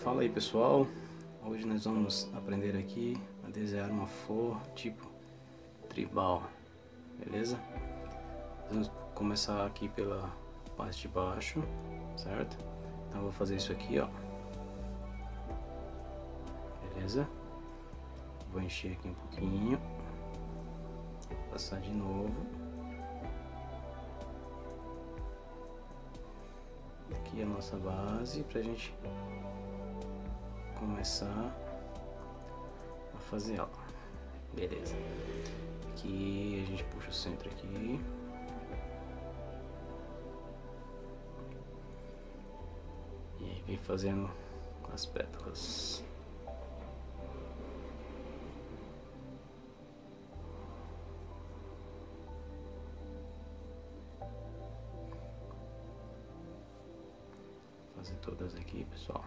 Fala aí pessoal, hoje nós vamos aprender aqui a desenhar uma flor tipo tribal, beleza? Vamos começar aqui pela parte de baixo, certo? Então vou fazer isso aqui, ó. Beleza? Vou encher aqui um pouquinho, passar de novo. aqui a nossa base para a gente começar a fazer ela. Beleza. Aqui a gente puxa o centro aqui. E aí vem fazendo as pétalas. fazer todas aqui, pessoal.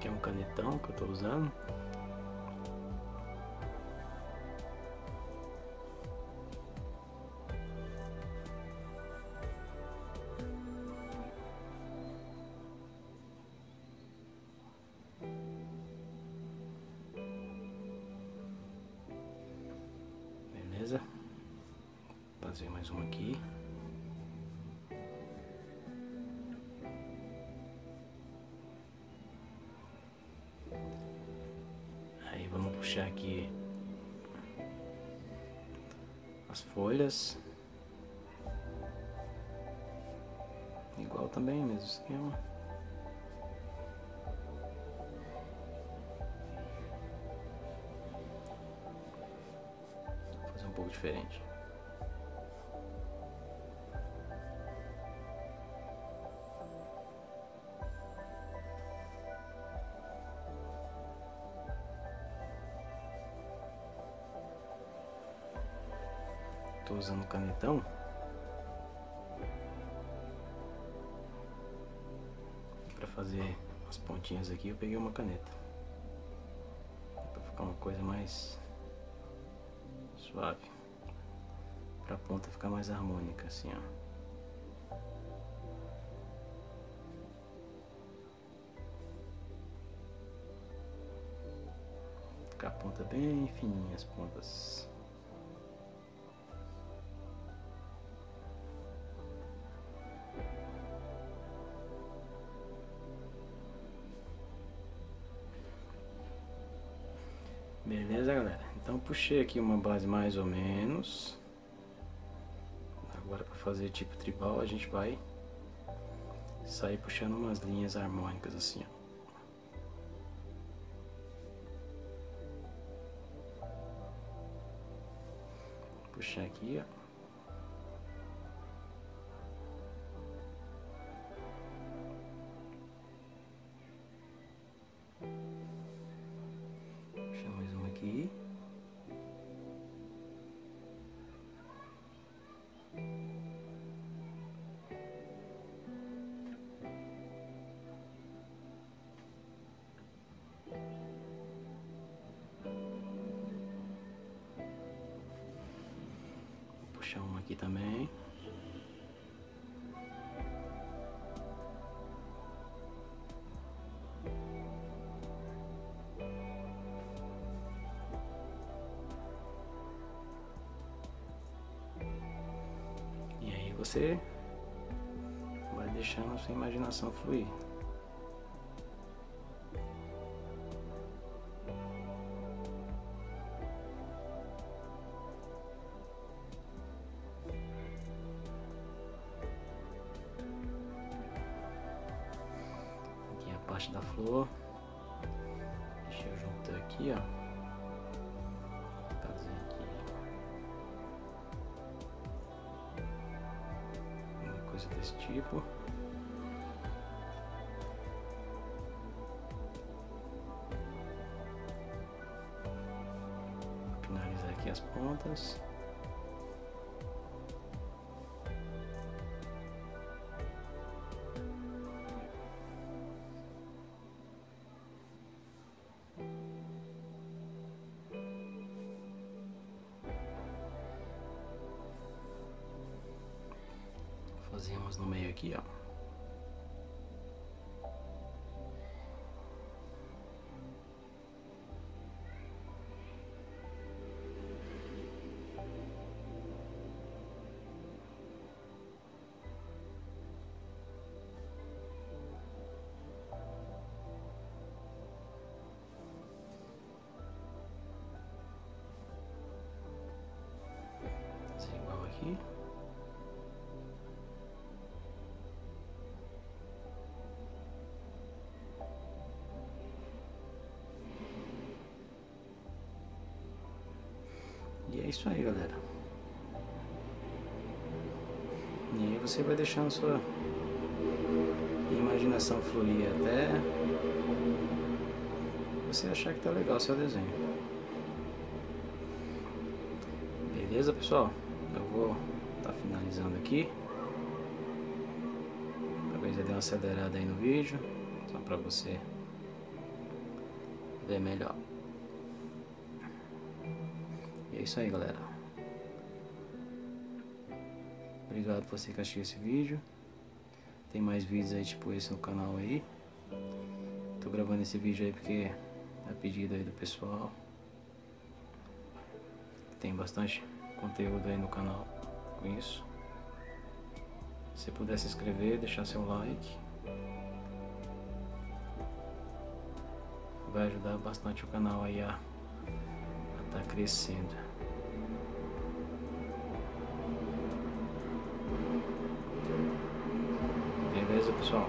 Aqui é um canetão que eu estou usando. Beleza? Vou fazer mais uma aqui. Puxar aqui as folhas. Igual também, mesmo esquema. Vou fazer um pouco diferente. Estou usando canetão. Para fazer as pontinhas aqui eu peguei uma caneta. Para ficar uma coisa mais suave. Para a ponta ficar mais harmônica assim, ó. A ponta bem fininha as pontas. Beleza, galera? Então puxei aqui uma base mais ou menos. Agora para fazer tipo tribal a gente vai sair puxando umas linhas harmônicas assim, ó. Puxar aqui, ó. Puxar uma aqui também. você vai deixando a sua imaginação fluir. parte da flor. Deixa eu juntar aqui, ó. Fazer aqui. Uma coisa desse tipo. Finalizar aqui as pontas. Fazemos no meio aqui, ó. Isso aí, galera. E aí você vai deixando sua imaginação fluir até você achar que tá legal o seu desenho. Beleza, pessoal? Eu vou tá finalizando aqui. Talvez eu dê uma acelerada aí no vídeo, só para você ver melhor. É isso aí, galera. Obrigado por você que assistiu esse vídeo. Tem mais vídeos aí tipo esse no canal aí. Tô gravando esse vídeo aí porque é pedido aí do pessoal. Tem bastante conteúdo aí no canal com isso. Se puder se inscrever, deixar seu like. Vai ajudar bastante o canal aí a estar tá crescendo. Beleza, pessoal?